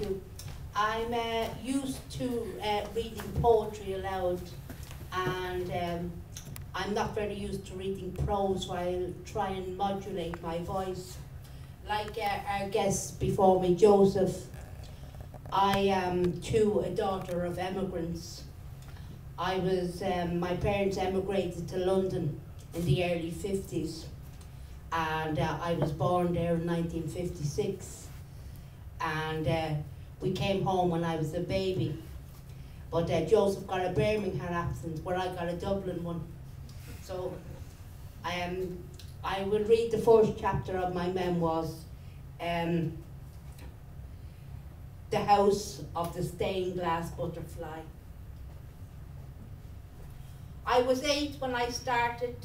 you. I'm uh, used to uh, reading poetry aloud, and um, I'm not very used to reading prose, so I'll try and modulate my voice. Like uh, our guest before me, Joseph, I am too a daughter of emigrants. I was, um, my parents emigrated to London in the early 50s, and uh, I was born there in 1956. And uh, we came home when I was a baby. But uh, Joseph got a Birmingham accent, where I got a Dublin one. So I um, I will read the first chapter of my memoirs. Um, the House of the Stained Glass Butterfly. I was eight when I started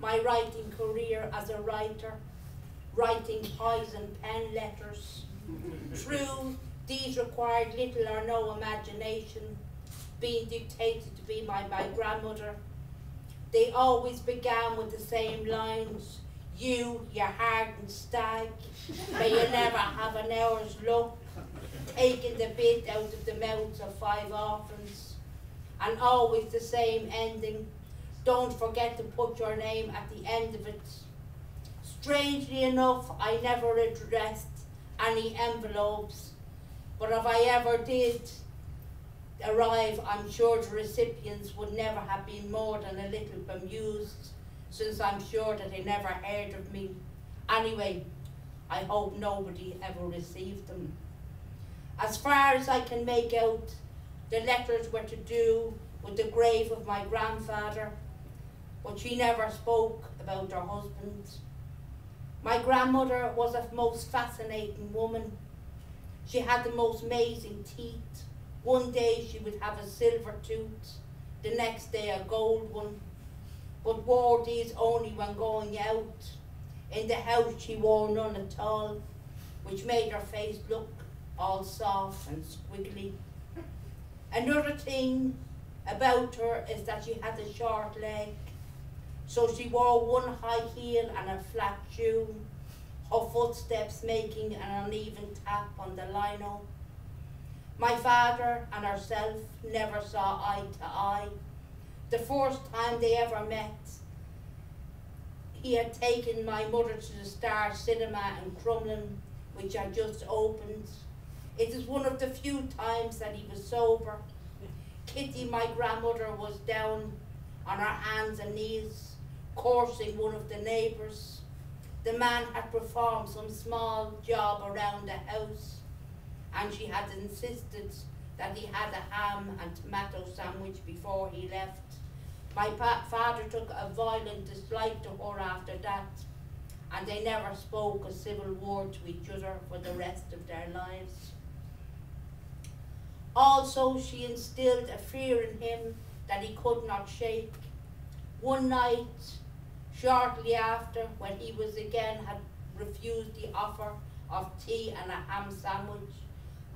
my writing career as a writer, writing poison pen letters. True, these required little or no imagination, being dictated to me by my grandmother. They always began with the same lines. You, you hardened stag, may you never have an hour's luck, taking the bit out of the mouths of five orphans. And always the same ending. Don't forget to put your name at the end of it. Strangely enough, I never addressed any envelopes but if I ever did arrive, I'm sure the recipients would never have been more than a little bemused, since I'm sure that they never heard of me. Anyway, I hope nobody ever received them. As far as I can make out, the letters were to do with the grave of my grandfather, but she never spoke about her husband. My grandmother was a most fascinating woman she had the most amazing teeth. One day she would have a silver tooth, the next day a gold one, but wore these only when going out. In the house she wore none at all, which made her face look all soft and squiggly. Another thing about her is that she had a short leg, so she wore one high heel and a flat shoe of footsteps making an uneven tap on the lino. My father and herself never saw eye to eye. The first time they ever met, he had taken my mother to the Star Cinema in Crumlin, which had just opened. It is one of the few times that he was sober. Kitty, my grandmother, was down on her hands and knees, coursing one of the neighbours the man had performed some small job around the house and she had insisted that he had a ham and tomato sandwich before he left. My father took a violent dislike to her after that and they never spoke a civil word to each other for the rest of their lives. Also, she instilled a fear in him that he could not shake. One night, Shortly after, when he was again had refused the offer of tea and a ham sandwich,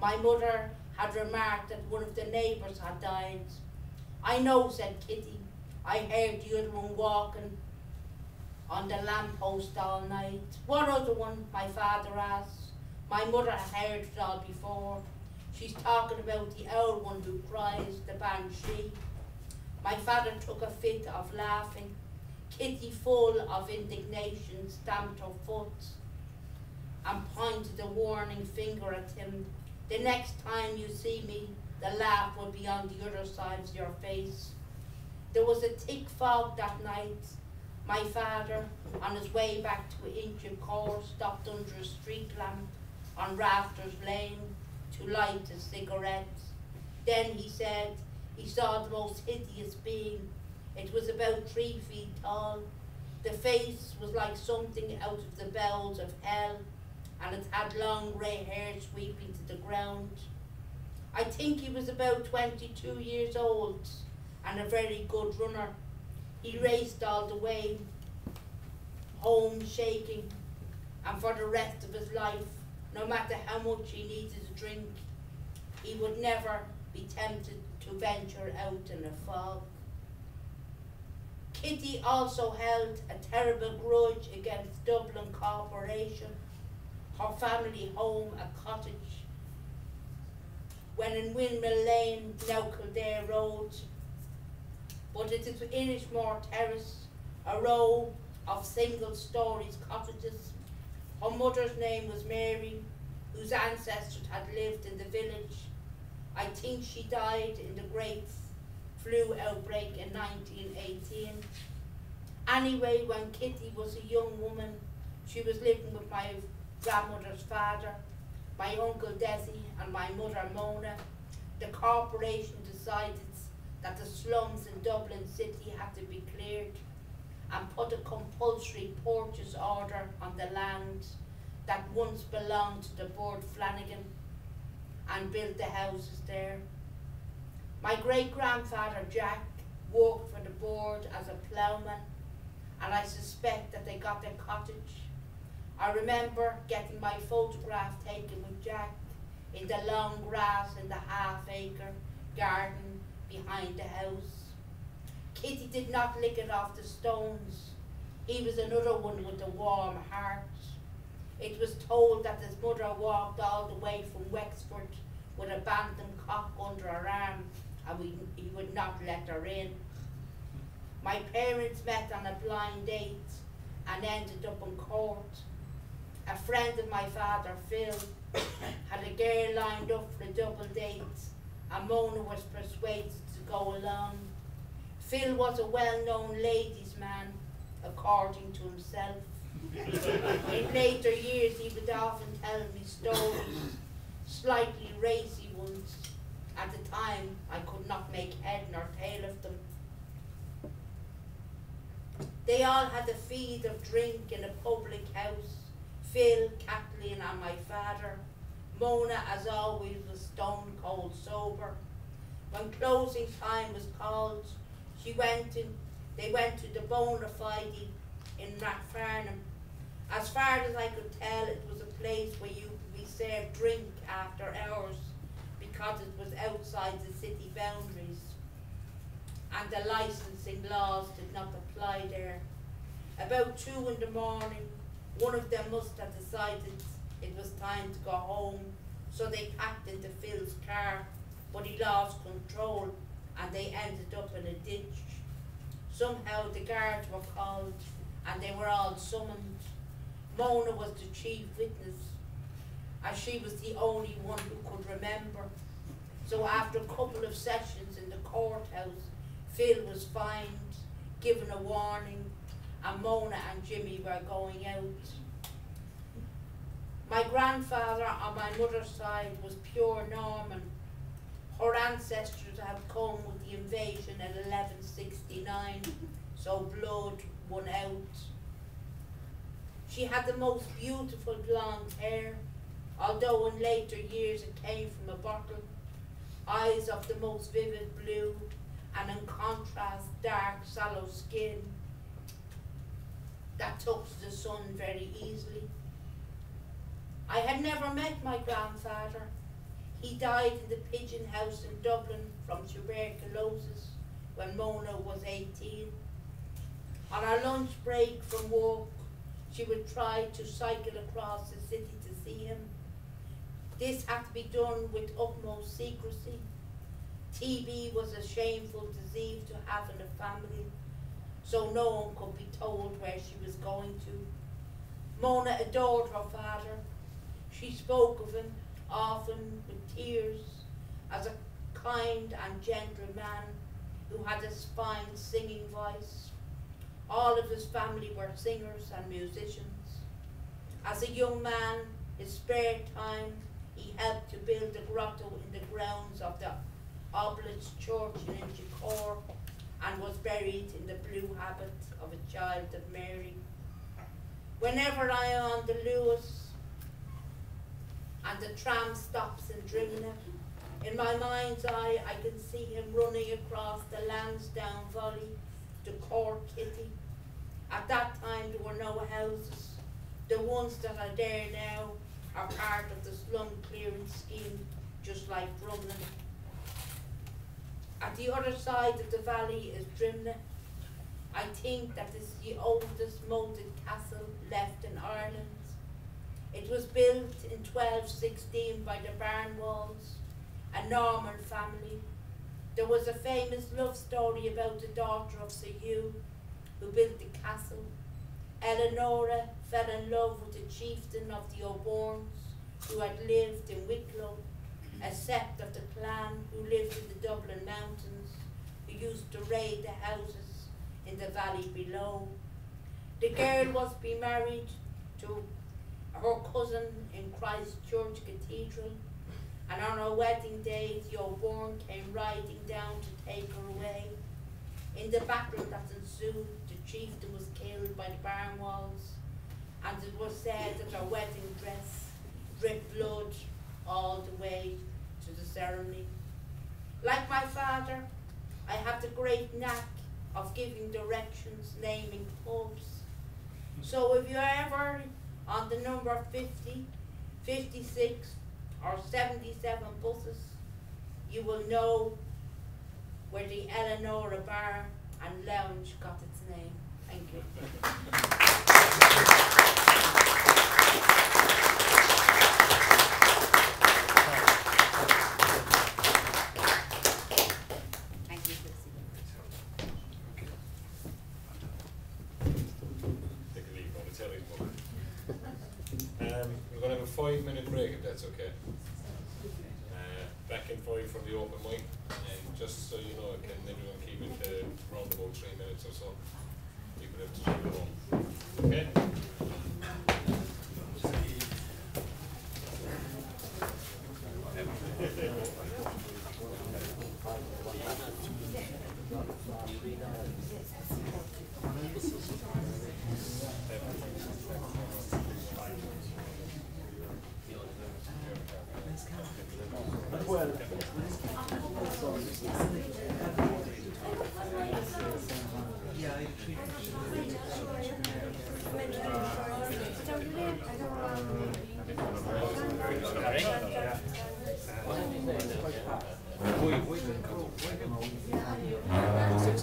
my mother had remarked that one of the neighbours had died. I know, said Kitty. I heard the other one walking on the lamppost all night. What other one? My father asked. My mother heard it all before. She's talking about the old one who cries, the banshee. My father took a fit of laughing. Kitty, full of indignation, stamped her foot and pointed a warning finger at him. The next time you see me, the laugh will be on the other side of your face. There was a thick fog that night. My father, on his way back to Inchicore, stopped under a street lamp on Rafters Lane to light a cigarette. Then he said he saw the most hideous being it was about three feet tall. The face was like something out of the bowels of hell, and it had long grey hair sweeping to the ground. I think he was about 22 years old and a very good runner. He raced all the way home shaking, and for the rest of his life, no matter how much he needed to drink, he would never be tempted to venture out in a fog. Kitty also held a terrible grudge against Dublin Corporation, her family home, a cottage when in Windmill Lane, now Kildare Road. But it is Inishmore Terrace, a row of single stories cottages. Her mother's name was Mary, whose ancestors had lived in the village. I think she died in the great flu outbreak in 1918. Anyway, when Kitty was a young woman, she was living with my grandmother's father, my uncle Desi and my mother Mona. The corporation decided that the slums in Dublin City had to be cleared and put a compulsory purchase order on the land that once belonged to the Board Flanagan and built the houses there. My great grandfather Jack worked for the board as a ploughman and I suspect that they got their cottage. I remember getting my photograph taken with Jack in the long grass in the half acre garden behind the house. Kitty did not lick it off the stones. He was another one with a warm heart. It was told that his mother walked all the way from Wexford with a bantam cock under her arm and we, he would not let her in. My parents met on a blind date and ended up in court. A friend of my father, Phil, had a girl lined up for a double date and Mona was persuaded to go along. Phil was a well-known ladies' man, according to himself. In later years, he would often tell me stories, slightly racy ones. At the time, I could not make head nor tail of them. They all had a feed of drink in a public house. Phil, Kathleen and my father. Mona, as always, was stone cold sober. When closing time was called, she went in, they went to the bona fide in Rathfarnham. As far as I could tell, it was a place where you could be served drink after hours because it was outside the city boundaries. And the licensing laws did not apply there. About two in the morning, one of them must have decided it was time to go home, so they packed into Phil's car, but he lost control and they ended up in a ditch. Somehow the guards were called and they were all summoned. Mona was the chief witness, as she was the only one who could remember. So after a couple of sessions in the courthouse, Phil was fined, given a warning, and Mona and Jimmy were going out. My grandfather on my mother's side was pure Norman, her ancestors had come with the invasion in 1169, so blood won out. She had the most beautiful blonde hair, although in later years it came from a bottle, eyes of the most vivid blue, and in contrast dark, sallow skin that took to the sun very easily. I had never met my grandfather, he died in the Pigeon House in Dublin from tuberculosis when Mona was 18. On our lunch break from work, she would try to cycle across the city to see him. This had to be done with utmost secrecy. TB was a shameful disease to have in a family, so no one could be told where she was going to. Mona adored her father. She spoke of him often with tears, as a kind and gentle man who had a fine singing voice. All of his family were singers and musicians. As a young man, his spare time, he helped to build the grotto in the grounds of the Oblate Church in Inchicore and was buried in the blue habit of a child of Mary. Whenever I am on the Luas and the tram stops in Drimnagh. In my mind's eye, I can see him running across the Lansdowne Valley to Cork Kitty. At that time, there were no houses. The ones that are there now are part of the slum clearance scheme, just like Crumlin. At the other side of the valley is Drimnagh. I think that is the oldest moated castle left in Ireland. It was built in 1216 by the Barnewalls a Norman family. There was a famous love story about the daughter of Sir Hugh who built the castle. Eleanora fell in love with the chieftain of the O'Byrnes who had lived in Wicklow, a sept of the clan who lived in the Dublin mountains, who used to raid the houses in the valley below. The girl was to be married to her cousin in Christ Church Cathedral, and on her wedding day, the O'Byrne came riding down to take her away. In the battle that ensued, the chieftain was killed by the Barnewalls, and it was said that her wedding dress dripped blood all the way to the ceremony. Like my father, I have the great knack of giving directions, naming pubs. So if you're ever on the number 50, 56, or 77 buses, you will know where the Eleanora Bar and Lounge got its name. Thank you. Thank you, Chrissy. Take a leave on the telly moment. Um, we're gonna have a five minute break if that's okay. Uh, back in five from the open mic, and just so you know, can everyone keep it to around about three minutes or so? People have to check it home. Okay?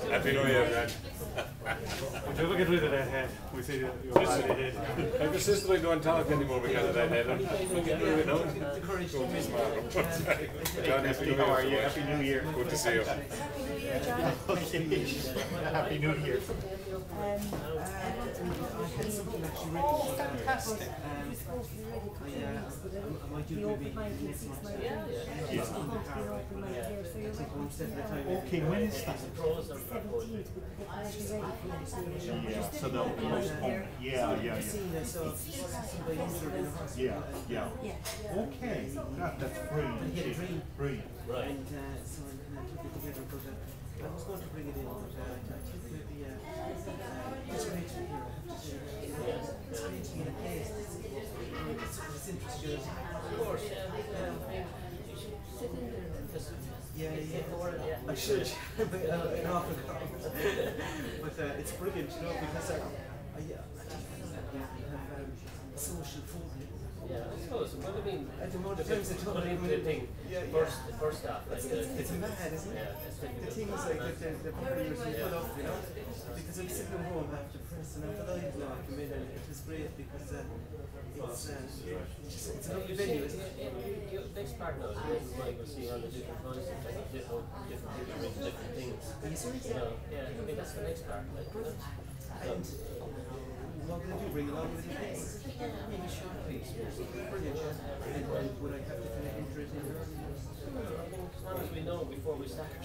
Happy New Year, man. Would you ever get rid of that head? We see your body head. I persist I don't talk anymore because of that head. I'm get rid of it now. Go to tomorrow. John, happy New Year. How are you? Happy New Year. Good to see you. Happy New Year. Fantastic. Okay, when is that? Yeah, so they'll postpone. Yeah, yeah, yeah. Yeah, yeah. Okay, that, that's brilliant. Brilliant. Right. And uh, so I kind of took it together, but uh, I was going to bring it in, but uh, I took maybe uh, uh, it's great to hear. I have to say, uh, it's great to be in a place. It's, it's, it's interesting. Of course, yeah. yeah. Yeah. I should, but uh, it's brilliant, you know, because I, uh, I just have um, social food. Yeah, I suppose. Well, I mean, At the moment, depends on a the the thing. Yeah, yeah. First, the first half, like It's, the, it's, it's mad, isn't it? Yeah, the difficult. things like that the, the barriers we put up, you know? Because I'm sitting at home after press and I come in and it was great because uh, it's, uh, it's, a lovely venue, isn't it? Like see on the different voices, like different, different different things. You know, yeah, I mean that's the next part. Like. And what can I do? Bring along with you? Maybe short piece. Brilliant. And, I have to kind of enter it in as long as we know before we start.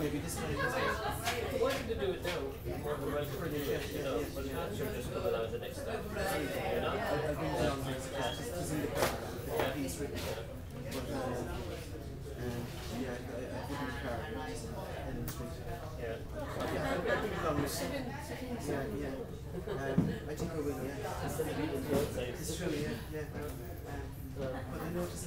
Maybe this time as well? if you wanted to do it now, more than welcome to do it, you know, but not sure just come along the next time. You know? I'll, I'll bring it along with us, just, just to see the car, the piece written. But, um, yeah, I, I, I give it car. And it's great. Yeah. Yeah, I'll, I'll bring it along with us. Yeah, yeah. Um, I think I will, yeah. Instead of leaving the outside. It's true, yeah, yeah. But I know it's